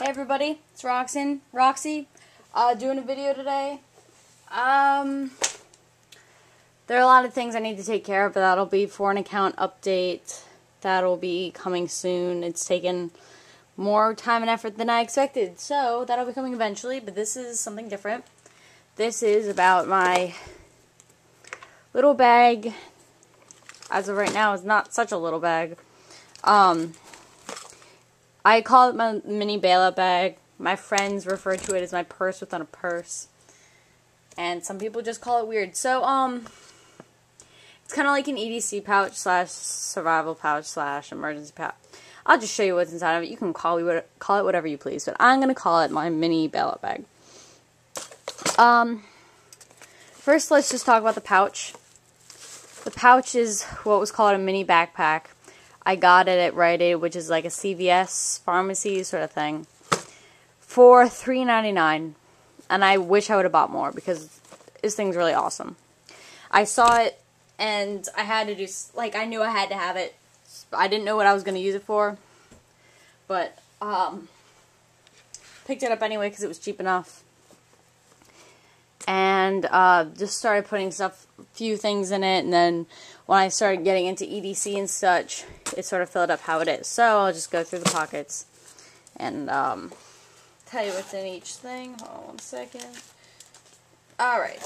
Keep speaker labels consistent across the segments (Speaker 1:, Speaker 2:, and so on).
Speaker 1: Hey everybody, it's Roxanne, Roxy, uh, doing a video today. Um, there are a lot of things I need to take care of, but that'll be for an account update. That'll be coming soon. It's taken more time and effort than I expected, so that'll be coming eventually, but this is something different. This is about my little bag. As of right now, it's not such a little bag. Um, I call it my mini bailout bag. My friends refer to it as my purse within a purse. And some people just call it weird. So, um, it's kind of like an EDC pouch slash survival pouch slash emergency pouch. I'll just show you what's inside of it. You can call, it, call it whatever you please, but I'm going to call it my mini bailout bag. Um, first, let's just talk about the pouch. The pouch is what was called a mini backpack. I got it at Rite Aid, which is like a CVS pharmacy sort of thing, for $3.99. And I wish I would have bought more because this thing's really awesome. I saw it and I had to do, like, I knew I had to have it. I didn't know what I was going to use it for, but, um, picked it up anyway because it was cheap enough. And, uh, just started putting stuff, a few things in it, and then when I started getting into EDC and such, it sort of filled up how it is. So I'll just go through the pockets and um, tell you what's in each thing. Hold on one second. Alright.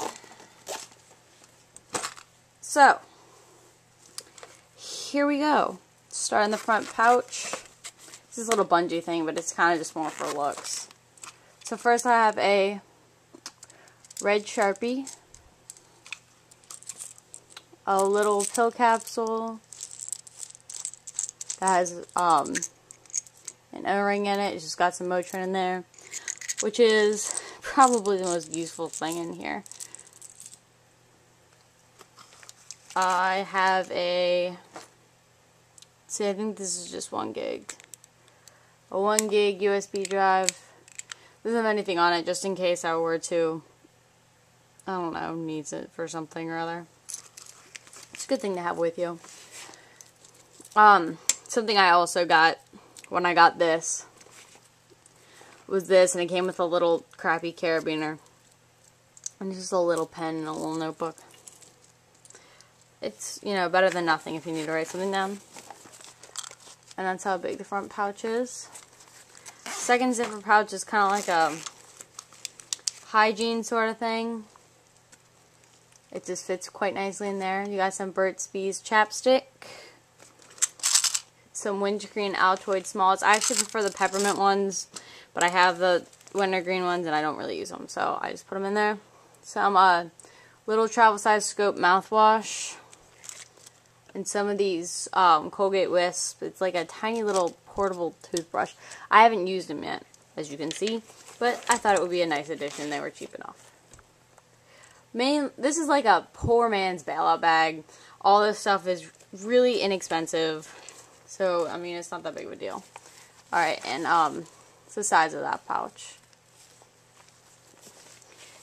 Speaker 1: So, here we go. Start in the front pouch. This is a little bungee thing, but it's kind of just more for looks. So first I have a red Sharpie a little pill capsule that has um, an O-ring in it. It's just got some Motrin in there, which is probably the most useful thing in here. I have a, see I think this is just one gig, a one gig USB drive. Doesn't have anything on it just in case I were to, I don't know, needs it for something or other. It's a good thing to have with you. Um, something I also got when I got this was this, and it came with a little crappy carabiner. And just a little pen and a little notebook. It's, you know, better than nothing if you need to write something down. And that's how big the front pouch is. Second zipper pouch is kind of like a hygiene sort of thing. It just fits quite nicely in there. You got some Burt's Bees chapstick. Some wintergreen Altoid smalls. I actually prefer the peppermint ones, but I have the wintergreen ones and I don't really use them, so I just put them in there. Some uh, little travel size scope mouthwash. And some of these um, Colgate Wisp. It's like a tiny little portable toothbrush. I haven't used them yet, as you can see, but I thought it would be a nice addition. They were cheap enough main this is like a poor man's bailout bag. All this stuff is really inexpensive. So, I mean, it's not that big of a deal. Alright, and um, it's the size of that pouch.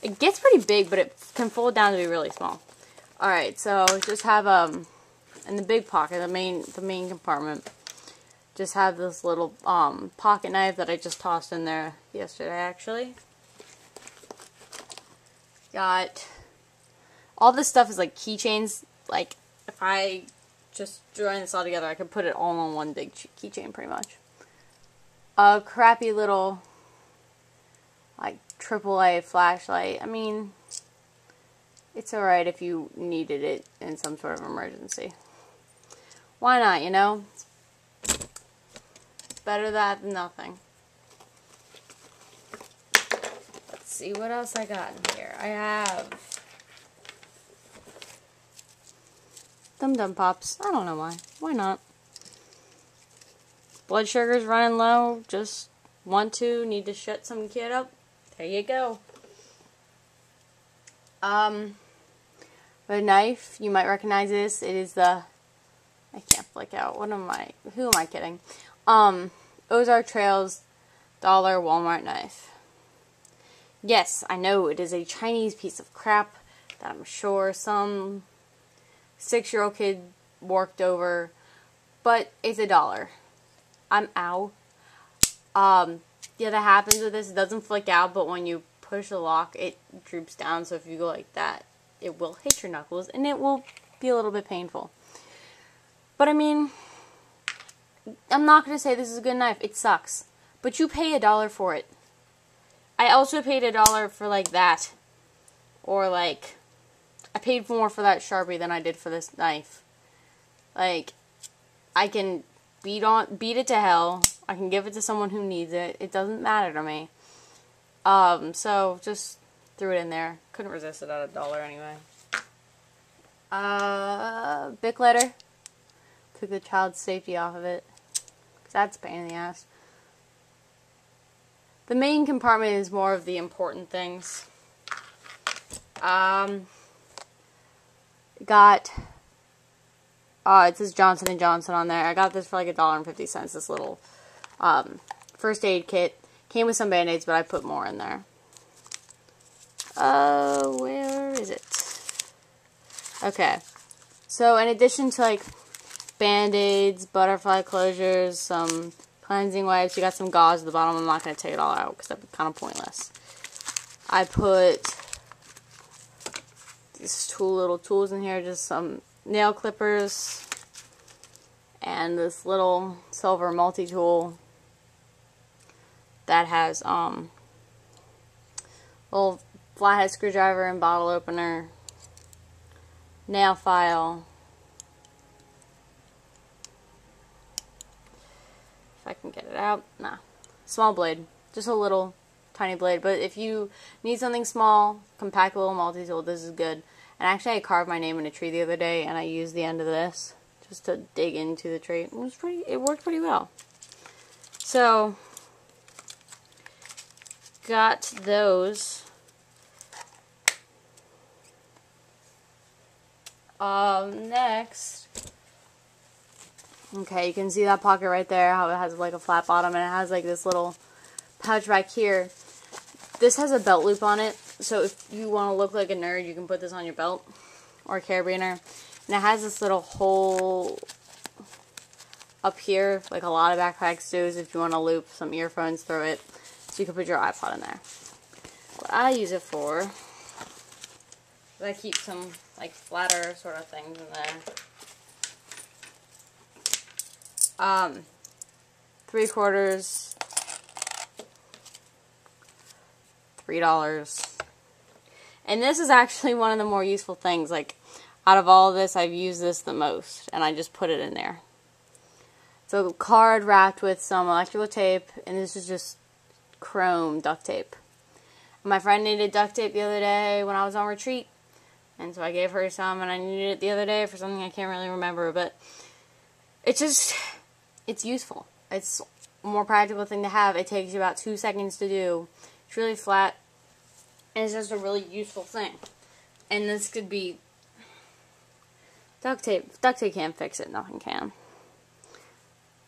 Speaker 1: It gets pretty big, but it can fold down to be really small. Alright, so just have, um, in the big pocket, the main, the main compartment, just have this little, um, pocket knife that I just tossed in there yesterday, actually. Got all this stuff is like keychains. Like, if I just join this all together, I could put it all on one big keychain pretty much. A crappy little, like, AAA flashlight. I mean, it's alright if you needed it in some sort of emergency. Why not, you know? Better that than nothing. Let's see what else I got in here. I have Dum Dum Pops. I don't know why. Why not? Blood sugar's running low. Just want to, need to shut some kid up. There you go. Um, a knife. You might recognize this. It is the, I can't flick out. What am I, who am I kidding? Um, Ozark Trails dollar Walmart knife. Yes, I know it is a Chinese piece of crap that I'm sure some six year old kid worked over, but it's a dollar. I'm out. Um, yeah, that happens with this. It doesn't flick out, but when you push the lock, it droops down. So if you go like that, it will hit your knuckles, and it will be a little bit painful. But I mean, I'm not going to say this is a good knife. It sucks. But you pay a dollar for it. I also paid a dollar for like that. Or like, I paid more for that Sharpie than I did for this knife. Like, I can beat on beat it to hell. I can give it to someone who needs it. It doesn't matter to me. Um, so just threw it in there. Couldn't resist it at a dollar anyway. Uh, Bic lighter. Took the child's safety off of it. Cause that's a pain in the ass. The main compartment is more of the important things. Um, got uh, it says Johnson and Johnson on there. I got this for like a dollar and fifty cents. This little um, first aid kit came with some band aids, but I put more in there. Uh, where is it? Okay, so in addition to like band aids, butterfly closures, some cleansing wipes, you got some gauze at the bottom. I'm not going to take it all out because that'd be kind of pointless. I put these two little tools in here, just some nail clippers and this little silver multi-tool that has um little flathead screwdriver and bottle opener nail file. If I can get it out nah. Small blade just a little tiny blade but if you need something small compact little multi-tool this is good and actually, I carved my name in a tree the other day, and I used the end of this just to dig into the tree. It was pretty. It worked pretty well. So, got those. Um, next. Okay, you can see that pocket right there, how it has like a flat bottom, and it has like this little pouch back here. This has a belt loop on it, so if you want to look like a nerd, you can put this on your belt or carabiner. And it has this little hole up here, like a lot of backpacks do, is if you want to loop some earphones through it, so you can put your iPod in there. What I use it for is I keep some like flatter sort of things in there. Um, three quarters, three dollars. And this is actually one of the more useful things. Like, out of all of this, I've used this the most. And I just put it in there. So, card wrapped with some electrical tape. And this is just chrome duct tape. My friend needed duct tape the other day when I was on retreat. And so I gave her some. And I needed it the other day for something I can't really remember. But it's just, it's useful. It's a more practical thing to have. It takes you about two seconds to do. It's really flat and it's just a really useful thing. And this could be duct tape. Duct tape can't fix it. Nothing can.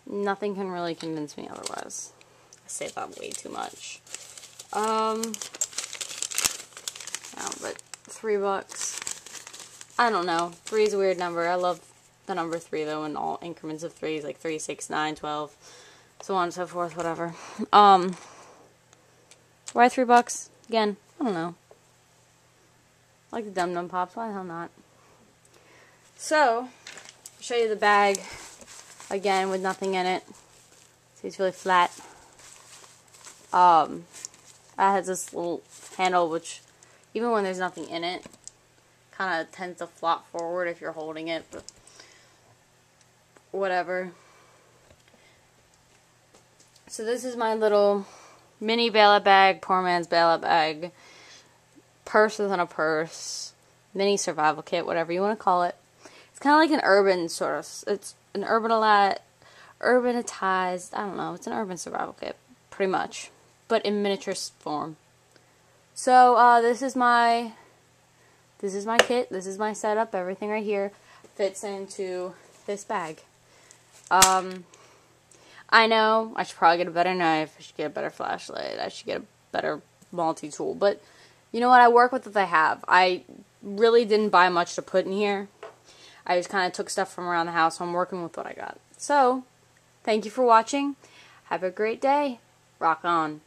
Speaker 1: Nothing can really convince me otherwise. I say that way too much. Um, no, but three bucks. I don't know. Three is a weird number. I love the number three though in all increments of threes, like three, six, nine, twelve, so on and so forth, whatever. Um, why three bucks? Again, I don't know. I like the Dum Dum Pops, why the hell not? So, I'll show you the bag again with nothing in it. See, it's really flat. Um, it has this little handle which, even when there's nothing in it, kind of tends to flop forward if you're holding it, but whatever. So this is my little mini bailout bag, poor man's bailout bag purse within a purse, mini survival kit, whatever you want to call it. It's kind of like an urban sort of. It's an urbanized, urbanized. I don't know. It's an urban survival kit, pretty much, but in miniature form. So uh, this is my, this is my kit. This is my setup. Everything right here fits into this bag. Um, I know I should probably get a better knife. I should get a better flashlight. I should get a better multi-tool, but you know what? I work with what I have. I really didn't buy much to put in here. I just kind of took stuff from around the house, so I'm working with what I got. So, thank you for watching. Have a great day. Rock on.